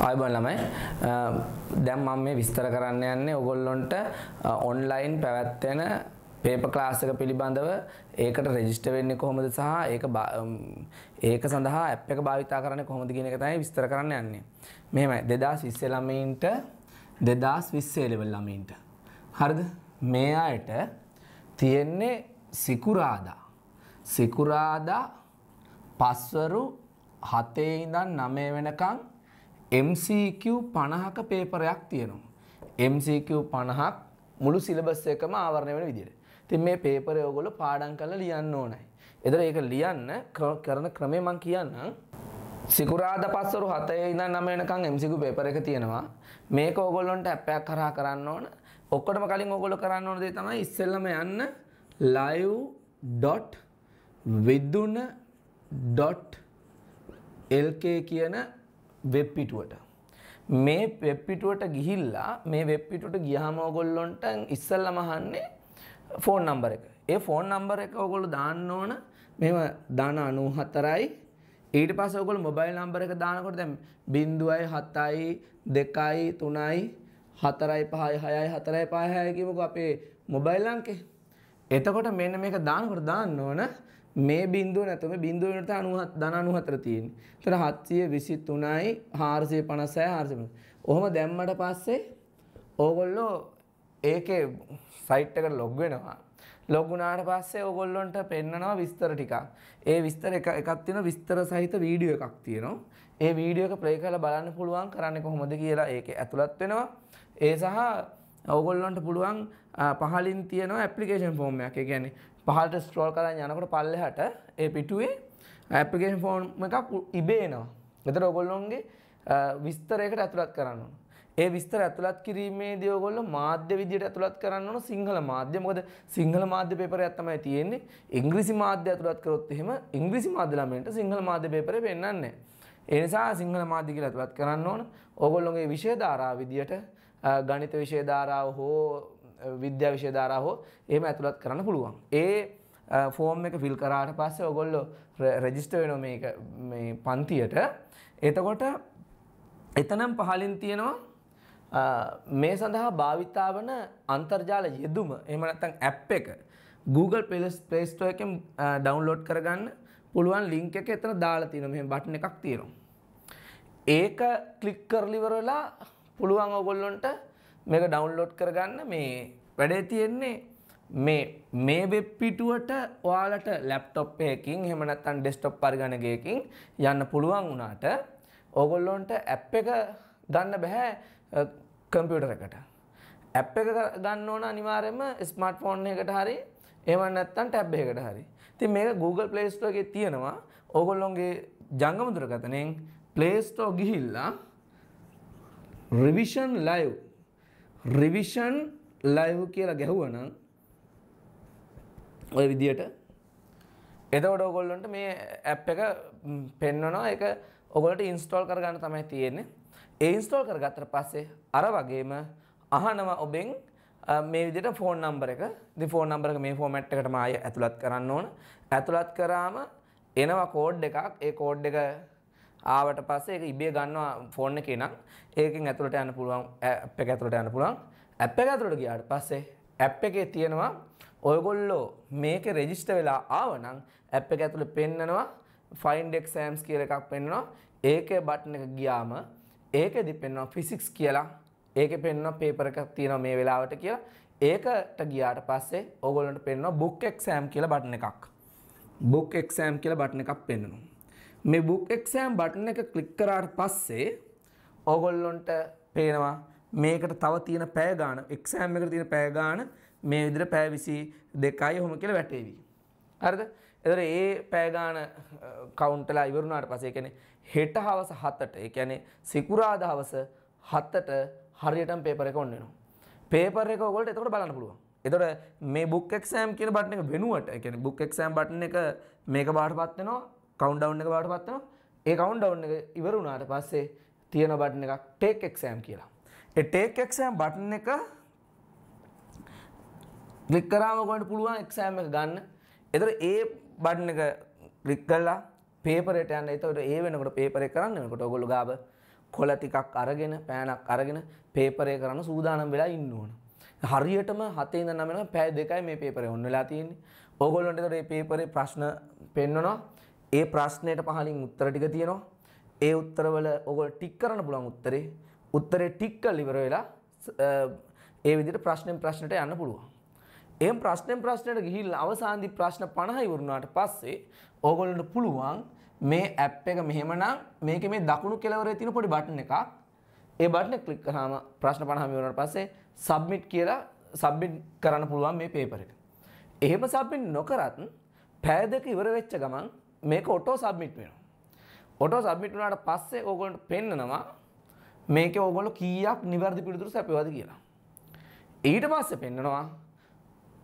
ආයුබෝවන් ළමයි දැන් මම මේ විස්තර කරන්න යන්නේ ඔයගොල්ලොන්ට ඔන්ලයින් පැවැත්වෙන පේපර් ක්ලාස් එක පිළිබඳව ඒකට රෙජිස්ටර් වෙන්නේ කොහොමද සහ ඒක ඒක සඳහා ඇප් එක භාවිතා කරන්නේ කොහොමද කියන එක තමයි විස්තර කරන්න යන්නේ. මෙහෙමයි 2020 ළමයින්ට 2020 ලෙවල් ළමයින්ට. හරිද? මේ අයට තියෙන්නේ සිකුරාදා. සිකුරාදා පස්වරු 7 ඉඳන් 9 වෙනකන් MCQ 50ක පේපරයක් තියෙනවා. MCQ 50ක් මුළු සිලබස් එකම ආවරණය වෙන විදිහට. ඉතින් මේ පේපරේ ඔයගොල්ලෝ පාඩම් කරලා ලියන්න ඕනයි. එතන ඒක ලියන්න කරන ක්‍රමය මම කියන්නම්. සිකුරාදා පස්වරු 7 ඉඳන් 9 වෙනකන් MCQ පේපර් එක තියෙනවා. මේක ඔයගොල්ලන්ට ඇප් එකක් කරා කරන්න ඕන. ඔක්කොටම කලින් ඔයගොල්ලෝ කරන්න ඕන දේ තමයි ඉස්සෙල්ලම යන්න live.viduna.lk කියන වෙබ් පිටුවට. මේ වෙබ් පිටුවට ගිහිල්ලා මේ වෙබ් පිටුවට ගියාම ඔයගොල්ලොන්ට ඉස්සෙල්ලාම අහන්නේ ෆෝන් නම්බර එක. ඒ ෆෝන් නම්බර එක ඔයගොල්ලෝ දාන්න ඕන මෙහෙම දාන 94යි ඊට පස්සේ ඔයගොල්ලෝ මොබයිල් නම්බර එක දානකොට දැන් 0යි 7යි 2යි 3යි 4යි 5යි 6යි 4යි 5යි 6යි කියමුකෝ අපේ මොබයිල් අංකේ. එතකොට මෙන්න මේක දානකොට දාන්න ඕන මේ බින්දුව නැතුව මේ බින්දුව වෙනට 97 ධන 94 තියෙන්නේ. ඒතර 723යි 456යි 450. ඔහොම දැම්මට පස්සේ ඕගොල්ලෝ ඒකේ සයිට් එකට ලොග් වෙනවා. ලොග් වුණාට පස්සේ ඕගොල්ලොන්ට පෙන්නනවා විස්තර ටිකක්. ඒ විස්තර එක එකක් තියෙනවා විස්තර සහිත වීඩියෝ එකක් තියෙනවා. ඒ වීඩියෝ එක ප්ලේ කරලා බලන්න පුළුවන් කරන්නේ කොහොමද කියලා ඒකේ ඇතුළත් වෙනවා. ඒ සහ ඔගොල්ලොන්ට පුළුවන් පහලින් තියෙනවා ඇප්ලිකේෂන් ෆෝර්ම් එකක්. ඒ කියන්නේ පහලට ස්ක්‍රෝල් කරන් යනකොට පල්ලෙහාට ඒ පිටුවේ ඇප්ලිකේෂන් ෆෝර්ම් එකක් ඉබේ එනවා. එතකොට ඔයගොල්ලොන්ගේ විස්තරයකට ඇතුළත් කරන්න ඕන. ඒ විස්තර ඇතුළත් කිරීමේදී ඔයගොල්ලෝ මාධ්‍ය විදියට ඇතුළත් කරන්න ඕන සිංහල මාධ්‍ය. මොකද සිංහල මාධ්‍ය පේපරයක් තමයි තියෙන්නේ. ඉංග්‍රීසි මාධ්‍ය ඇතුළත් කරොත් එහෙම ඉංග්‍රීසි මාධ්‍ය ළමයින්ට සිංහල මාධ්‍ය පේපරේ පෙන්වන්නේ නැහැ. ඒ නිසා සිංහල මාධ්‍ය කියලා ඇතුළත් කරන්න ඕන. ඕගොල්ලෝගේ විෂය ධාරාව විදියට ගණිත විෂය ධාරාව හෝ විද්‍යා විෂය ධාරාව හෝ එහෙම ඇතුළත් කරන්න පුළුවන්. ඒ ෆෝම් එක ෆිල් කරාට පස්සේ ඔයගොල්ලෝ රෙජිස්ටර් වෙනවා මේක මේ පන්තියට. එතකොට එතනම් පහලින් තියෙනවා මේ සඳහා භාවිතා වන අන්තර්ජාල යෙදුම එහෙම නැත්නම් ඇප් එක Google Play Store එකෙන් ඩවුන්ලෝඩ් කරගන්න පුළුවන් ලින්ක් එක එතන දාලා තියෙනවා. මෙහෙම බටන් එකක් තියෙනවා. ඒක ක්ලික් කරලා ඉවරලා පුළුවන් ඔයගොල්ලන්ට මේක ඩවුන්ලෝඩ් කරගන්න මේ වැඩේ තියෙන්නේ මේ මේ වෙබ් පිටුවට ඔයාලට ලැප්ටොප් එකකින් එහෙම නැත්නම් ඩෙස්ක්ටොප් පරිගණකයකින් යන්න පුළුවන් වුණාට ඕගොල්ලොන්ට ඇප් එක ගන්න බෑ කම්පියුටර් එකට. ඇප් එක ගන්න ඕන අනිවාර්යයෙන්ම ස්මාර්ට්ෆෝන් එකකට හරි එහෙම නැත්නම් ටැබ් එකකට හරි. ඉතින් මේක Google Play Store එකේ තියෙනවා. ඕගොල්ලොන්ගේ ජංගම දුරකථනයෙන් Play Store ගිහිල්ලා revision live revision live කියලා ගැහුවනම් ඔය විදියට එතකොට ඔයගොල්ලන්ට මේ ඇප් එක පෙන්වනවා ඒක ඔයගොල්ලන්ට ඉන්ස්ටෝල් කරගන්න තමයි තියෙන්නේ. ඒ ඉන්ස්ටෝල් කරගත්තට පස්සේ අර වගේම අහනවා ඔබෙන් මේ විදිහට ෆෝන් නම්බර එක. ඉතින් ෆෝන් නම්බර එක මේ ෆෝමැට් එකටම ආයෙ ඇතුළත් කරන්න ඕන. ඇතුළත් කරාම එනවා කෝඩ් එකක්. ඒ කෝඩ් එක ආවට පස්සේ ඒක ඉබේ ගන්නවා ෆෝන් එකේ නම් ඒකෙන් ඇතුළට යන්න පුළුවන් ඇප් එක ඇතුළට යන්න පුළුවන්. ඇප් එක ඇතුළට ගියාට පස්සේ ඇප් එකේ තියෙනවා ඔයගොල්ලෝ මේකේ රෙජිස්ටර් වෙලා ආවනම් ඇප් එක ඇතුළේ පෙන්නනවා find exams කියලා එකක් පෙන්නනවා. ඒකේ බටන් එක ගියාම ඒකෙදි පෙන්වනවා ෆිසික්ස් කියලා. ඒකේ පෙන්වනවා පේපර් එකක් තියෙනවා මේ වෙලාවට කියලා. ඒකට ගියාට පස්සේ ඕගොල්ලන්ට පෙන්වනවා book exam කියලා බටන් එකක්. book exam කියලා බටන් එකක් පෙන්වනවා. මේ book exam බටන් එක ක්ලික් කරාට පස්සේ ඕගොල්ලොන්ට පේනවා මේකට තව තියෙන පැය ගාන එක්සෑම් එකට තියෙන පැය ගාන මේ විදිහට පැය 22යි ඔහොම කියලා වැටේවි. හරිද? එතකොට ඒ පැය ගාන කවුන්ට්ලා ඉවරුණාට පස්සේ ඒ කියන්නේ හෙට හවස 7ට ඒ කියන්නේ සිකුරාදා හවස 7ට හරියටම පේපර් එක ඔන් වෙනවා. පේපර් එක ඔයගොල්ලෝ එතකොට බලන්න පුළුවන්. එතකොට මේ book exam කියන බටන් එක වෙනුවට ඒ කියන්නේ book exam බටන් එක මේක බාටපත් වෙනවා කවුන්ට්ඩවුන් එක බාටපත් වෙනවා. ඒ කවුන්ට්ඩවුන් එක ඉවර වුණාට පස්සේ තියෙන බටන් එකක් take exam කියලා. ඒ take exam බටන් එක ක්ලික් කරාම ඔයගොල්ලන්ට පුළුවන් exam එක ගන්න. එතකොට ඒ බටන් එක ක්ලික් කළා පේපරයට යන්න. එතකොට ඒ වෙනකොට පේපර් එක කරන්න වෙනකොට ඔයගොල්ලෝ ගාව කොළ ටිකක් අරගෙන පෑනක් අරගෙන පේපරය කරන්න සූදානම් වෙලා ඉන්න ඕන. හරියටම හතේ ඉඳන් නම වෙනකම් පැය දෙකයි මේ පේපරේ ඔන්න වෙලා තියෙන්නේ. ඕගොල්ලන්ට ඒතර මේ පේපරේ ප්‍රශ්න පෙන්නනවා. ඒ ප්‍රශ්නෙට පහලින් උත්තර ටික තියෙනවා. ඒ උත්තරවල ඕගොල්ලෝ ටික් කරන්න පුළුවන් උත්තරේ. උත්තරේ ටික් කරලා ඉවර වෙලා ඒ විදිහට ප්‍රශ්නෙන් ප්‍රශ්නට යන්න පුළුවන්. එහෙම ප්‍රශ්නෙන් ප්‍රශ්නයට ගිහිල්ලා අවසානදී ප්‍රශ්න 50 ඉවරුනාට පස්සේ ඕගොල්ලන්ට පුළුවන් මේ ඇප් එක මෙහෙමනම් මේකේ මේ දකුණු කෙළවරේ තියෙන පොඩි බටන් එකක් ඒ බටන් එක ක්ලික් කරාම ප්‍රශ්න 50 ඉවරුනාට පස්සේ සබ්මිට් කියලා සබ්මිට් කරන්න පුළුවන් මේ පේපර් එක. එහෙම සබ්මිට් නොකරත් පැය දෙක ඉවර වෙච්ච ගමන් මේක ඔටෝ සබ්මිට් වෙනවා. ඔටෝ සබ්මිට් වුණාට පස්සේ ඕගොල්ලන්ට පෙන්නනවා මේකේ ඕගොල්ලෝ කීයක් නිවැරදි පිළිතුරු සැපයවද කියලා. ඊට පස්සේ පෙන්නනවා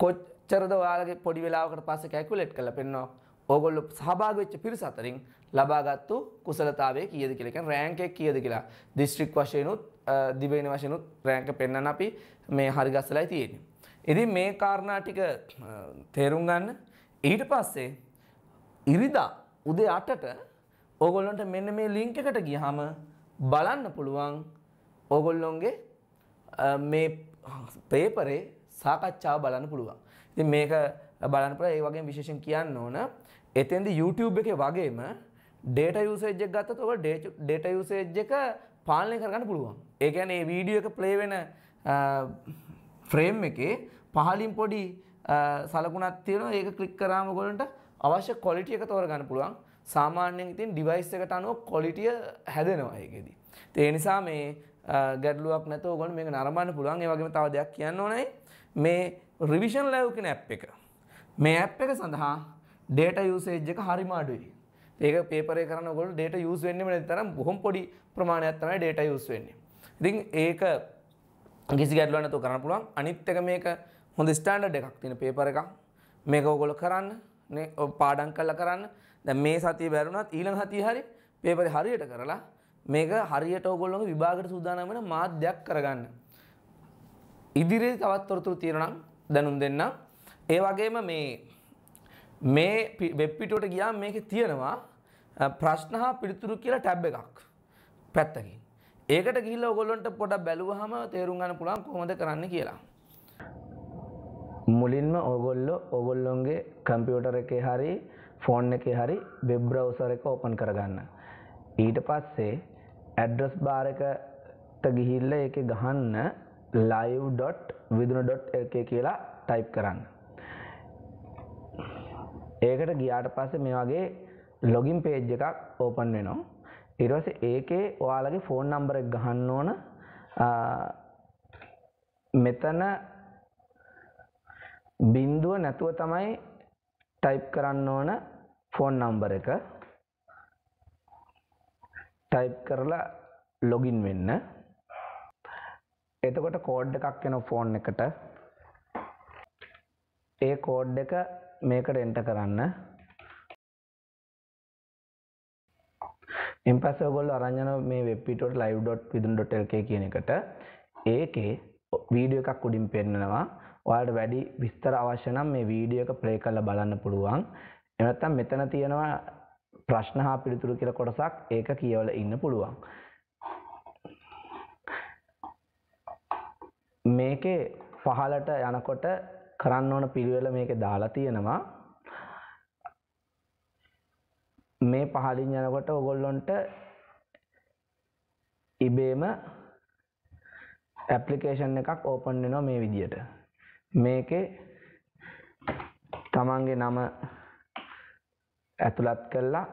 කොච්චරද ඔයාලගේ පොඩි වෙලාවකට පස්සේ කැල්කියුලේට් කරලා පෙන්නනවා ඕගොල්ලෝ සහභාගී වෙච්ච පිරිස අතරින් ලබාගත්තු කුසලතාවය කීයද කියලා. කියන්නේ රෑන්ක් එක කීයද කියලා. දිස්ත්‍රික් වශයෙන් උත් දිවයින වශයෙන් උත් රෑන්ක් පෙන්වන්න අපි මේ හරි ගස්සලයි තියෙන්නේ. ඉතින් මේ කාරණා ටික තේරුම් ගන්න ඊට පස්සේ ඉරිදා උදේ 8ට ඕගොල්ලන්ට මෙන්න මේ ලින්ක් එකට ගියාම බලන්න පුළුවන් ඕගොල්ලොන්ගේ මේ පේපරේ සාකච්ඡාව බලන්න පුළුවන්. ඉතින් මේක බලන්න පුළුවන් ඒ වගේම විශේෂයෙන් කියන්න ඕන එතෙන්ද YouTube එකේ වගේම data usage එක ගත්තොත් ඔයගොල්ලෝ data usage එක පාලනය කරගන්න පුළුවන්. ඒ කියන්නේ මේ වීඩියෝ එක ප්ලේ වෙන ෆ්‍රේම් එකේ පහලින් පොඩි සලකුණක් තියෙනවා ඒක ක්ලික් කරාම ඔයගොල්ලන්ට අවශ්‍ය quality එක තෝරගන්න පුළුවන්. සාමාන්‍යයෙන් ඉතින් device එකට අනුව quality හැදෙනවා ඒකෙදි. ඒ නිසා මේ ගැටලුවක් නැතුව ඔයගොල්ලෝ මේක නරඹන්න පුළුවන්. ඒ වගේම තව දෙයක් කියන්න ඕනේ මේ revision live කියන app එක. මේ ඇප් එක සඳහා ඩේට යුසේජ් එක හරිම අඩුයි. ඒක පේපරේ කරන ඔයගොල්ලෝ ඩේටා යූස් වෙන්නේ නැති තරම් බොහොම පොඩි ප්‍රමාණයක් තමයි ඩේටා යූස් වෙන්නේ. ඉතින් ඒක කිසි ගැටලුවක් නැතුව කරන්න පුළුවන්. අනිත් එක මේක හොඳ ස්ටෑන්ඩඩ් එකක් තියෙන පේපර් එකක්. මේක ඔයගොල්ලෝ කරන්න නේ පාඩම් කරලා කරන්න. දැන් මේ සතිය බැරුණත් ඊළඟ සතිය හරි පේපරේ හරියට කරලා මේක හරියට ඔයගොල්ලෝගේ විභාගයට සූදානම් වෙන මාධ්‍යයක් කරගන්න. ඉදිරියේ තවත් තොරතුරු තියෙනවා නම් දැනුම් දෙන්නම්. ඒ වගේම මේ මේ වෙබ් පිටුවට ගියාම මේකේ තියෙනවා ප්‍රශ්න හා පිළිතුරු කියලා ටැබ් එකක් පැත්තකින්. ඒකට ගිහිල්ලා ඔයගොල්ලන්ට පොඩක් බැලුවහම තේරුම් ගන්න පුළුවන් කොහොමද කරන්න කියලා. මුලින්ම ඕගොල්ලෝ ඕගොල්ලොන්ගේ කම්පියුටර් එකේ හරි ෆෝන් එකේ හරි වෙබ් බ්‍රවුසර් එක ඕපන් කරගන්න. ඊට පස්සේ ඇඩ්‍රස් බාර් එකට ගිහිල්ලා ඒකේ ගහන්න live.viduna.lk කියලා ටයිප් කරන්න. ඒකට ගියාට පස්සේ මේ වගේ ලොගින් පේජ් එකක් ඕපන් වෙනවා. ඊට පස්සේ ඒකේ ඔයාලගේ ෆෝන් නම්බර් එක ගහන්න ඕන. මෙතන බින්දුව නැතුව තමයි ටයිප් කරන්න ඕන ෆෝන් නම්බර එක. ටයිප් කරලා ලොගින් වෙන්න. එතකොට කෝඩ් එකක් එන ෆෝන් එකට. ඒ කෝඩ් එක මේකට එන්ට කරන්න. එම්පස්සේ ඔයගොල්ලෝ අරන් යන මේ වෙබ් පිටුවට live.vidun.lk කියන එකට. ඒකේ වීඩියෝ එකක් උඩින් පෙන්නනවා. ඔයාලට වැඩි විස්තර අවශ්‍ය නම් මේ වීඩියෝ එක ප්ලේ කරලා බලන්න පුළුවන්. එහෙම නැත්නම් මෙතන තියෙනවා ප්‍රශ්න හා පිළිතුරු කියලා කොටසක්. ඒක කියවලා ඉන්න පුළුවන්. මේකේ පහලට යනකොට කරන්න ඕන පිළිවෙල මේකේ දාලා තියෙනවා. මේ පහලින් යනකොට ඔගොල්ලොන්ට ඉබේම ඇප්ලිකේෂන් එකක් ඕපන් වෙනවා මේ විදියට. මේකේ තමන්ගේ නම ඇතුළත් කරලා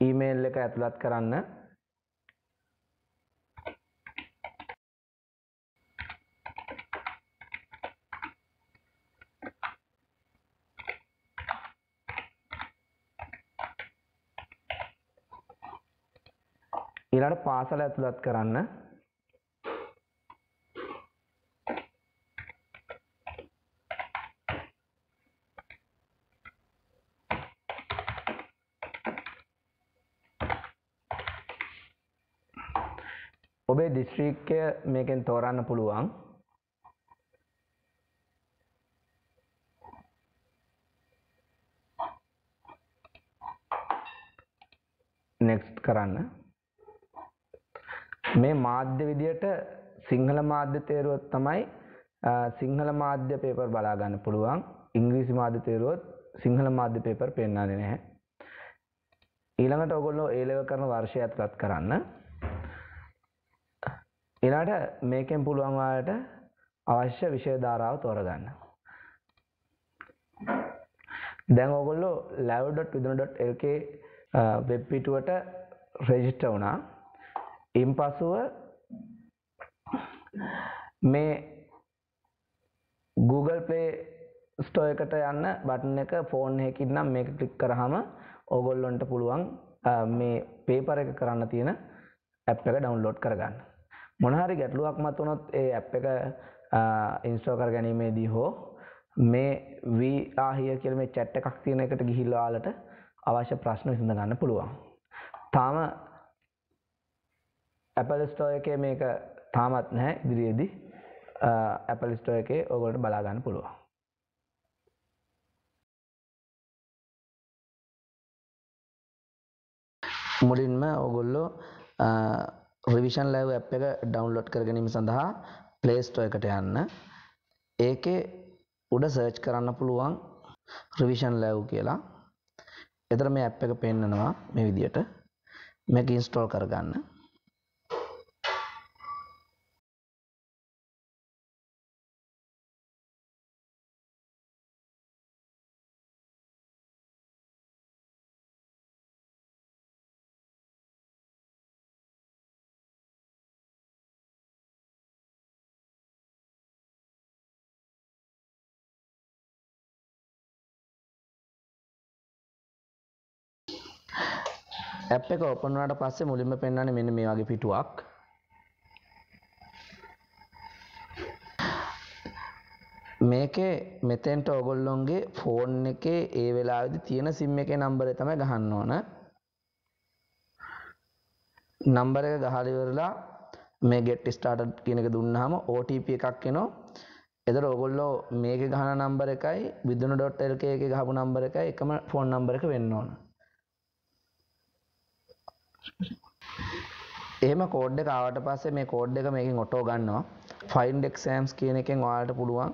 ඊමේල් එක ඇතුළත් කරන්න. ඊළඟට පාසල ඇතුළත් කරන්න. ඔබේ දිස්ත්‍රික්කය මේකෙන් තෝරන්න පුළුවන්. නෙක්ස්ට් කරන්න. මේ මාධ්‍ය විදියට සිංහල මාධ්‍ය තේරුවොත් තමයි අ, සිංහල මාධ්‍ය පේපර් බලා ගන්න පුළුවන්. ඉංග්‍රීසි මාධ්‍ය තේරුවොත් සිංහල මාධ්‍ය පේපර් පෙන්වන්නේ නැහැ. ඊළඟට ඔයගොල්ලෝ A level කරන වර්ෂය ඇතුළත් කරන්න. ඊළඟට මේකෙන් පුළුවන් ඔයාලට අවශ්‍ය විෂය ධාරාව තෝරගන්න. දැන් ඔයගොල්ලෝ lab.viduna.lk වෙබ් පිටුවට රෙජිස්ටර් වුණා. ඉන්පසුව මේ Google Play Store එකට යන්න බටන් එක ෆෝන් එකකින් නම් මේක ක්ලික් කරාම ඕගොල්ලොන්ට පුළුවන් අ, මේ පේපර් එක කරන්න තියෙන ඇප් එක ඩවුන්ලෝඩ් කරගන්න. මොන හරි ගැටලුවක් මතුනොත් ඒ ඇප් එක ඉන්ස්ටෝල් කර ගැනීමේදී හෝ මේ වී ආහිය කියලා මේ chat එකක් තියෙන එකට ගිහිල්ලා ඔයාලට අවශ්‍ය ප්‍රශ්න විසඳ ගන්න පුළුවන්. තාම Apple Store එකේ මේක තාමත් නැහැ ඉදිරියේදී. අ, Apple Store එකේ ඔයගොල්ලන්ට බලා ගන්න පුළුවන්. මුලින්ම ඔගොල්ලෝ රිවිෂන් ලැව් ඇ් එක ඩවන්ලෝඩ් කර ගැනීම සඳහා පලේස්ටෝ එකට යන්න. ඒකේ උඩ සර්ච් කරන්න පුළුවන් රිවිෂන් ලැව් කියලා. එතර මේ ඇ් එක පෙන්න්නනවා මේ විදියට. මේක ඉන්ස්ටෝල් කරගන්න. ඇප් එක ඕපන් වුණාට පස්සේ මුලින්ම පෙන්වන්නේ මෙන්න මේ වගේ පිටුවක්. මේකේ මෙතෙන්ට ඔයගොල්ලොන්ගේ ෆෝන් එකේ ඒ වෙලාවේදී තියෙන සිම් එකේ නම්බරය තමයි ගහන්න ඕන. නම්බර එක ගහලා ඉවරලා මේ get started කියන එක දුන්නාම OTP එකක් එනවා. එතකොට ඔයගොල්ලෝ මේකේ ගහන නම්බර එකයි viduna.lk එකේ ගහපු නම්බර එකයි එකම ෆෝන් නම්බර එක වෙන්න ඕන. එහෙම කෝඩ් එක ආවට පස්සේ මේ කෝඩ් එක මේකෙන් ඔටෝ ගන්නවා find exams කියන එකෙන් ඔයාලට පුළුවන්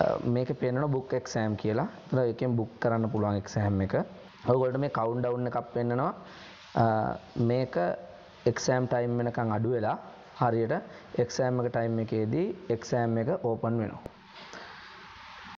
අ, මේකේ පෙන්නන book exam කියලා. ඒතර එකෙන් book කරන්න පුළුවන් exam එක. ඔයගොල්ලන්ට මේ countdown එකක් පෙන්නනවා. අ, මේක exam time වෙනකන් අඩු වෙලා හරියට exam එක time එකේදී exam එක open වෙනවා.